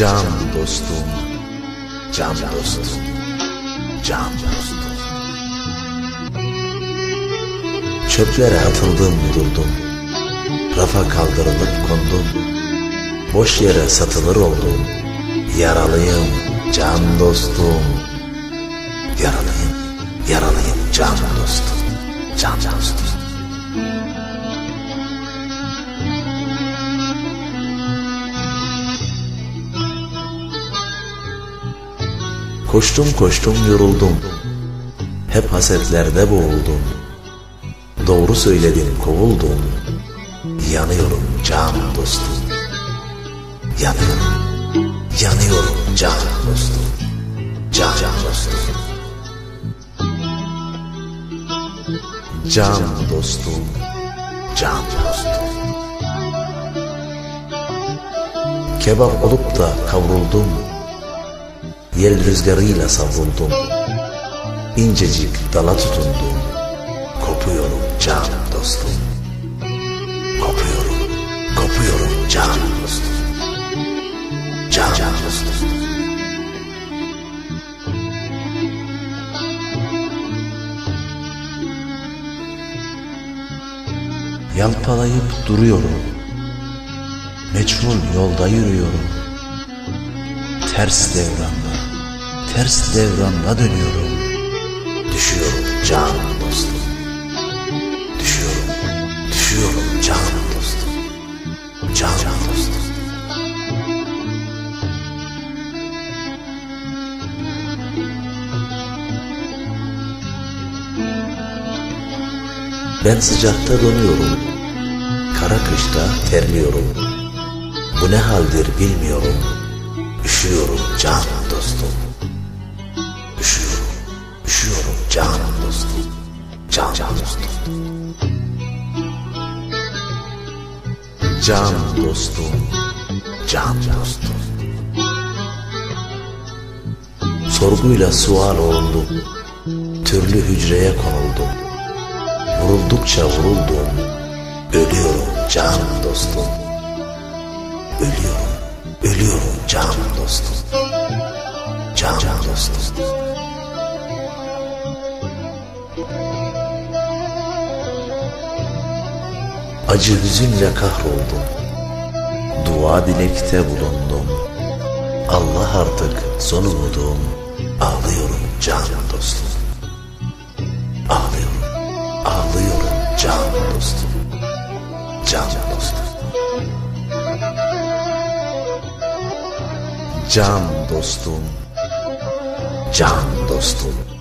Can dostum, can dostum, can dostum. Çöplere atıldım durdum, rafa kaldırılıp kondum. Boş yere satılır oldum, yaralıyım can dostum. Yaralıyım, yaralıyım can dostum, can dostum. Koştum koştum yoruldum. Hep hasetlerde boğuldum. Doğru söyledin kovuldum. Yanıyorum can dostum. Yanıyorum. Yanıyorum can dostum. Can, can dostum. Can dostum. Can dostum. Kebap olup da kavruldum. Yel rüzgarıyla savruldum. İncecik dala tutundum. Kopuyorum can dostum. Kopuyorum, kopuyorum can dostum. Can, can dostum. Yalpalayıp duruyorum. Meçhul yolda yürüyorum. Ters devranda, ters devranda dönüyorum. Düşüyorum can dostum. Düşüyorum, düşüyorum can dostum. Can, can dostum. Ben sıcakta donuyorum. Kara kışta terliyorum. Bu ne haldir bilmiyorum. Üşüyorum can dostum. Üşüyorum, üşüyorum can dostum. Can, can dostum. Can dostum, can dostum. Sorguyla sual oldum. Türlü hücreye konuldum. Vuruldukça vuruldum. Ölüyorum can dostum. Ölüyorum, ölüyorum can dostum. Can, can dostum. Acı hüzünle kahroldum. Dua dilekte bulundum. Allah artık son umudum. Ağlıyorum can dostum. Can dostum. Can dostum.